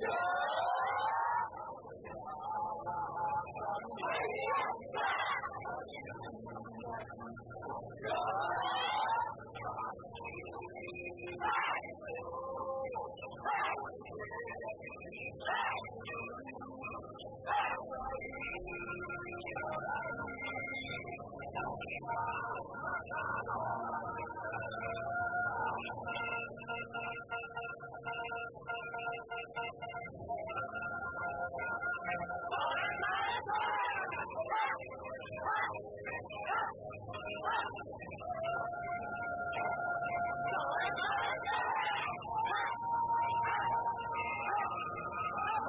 No!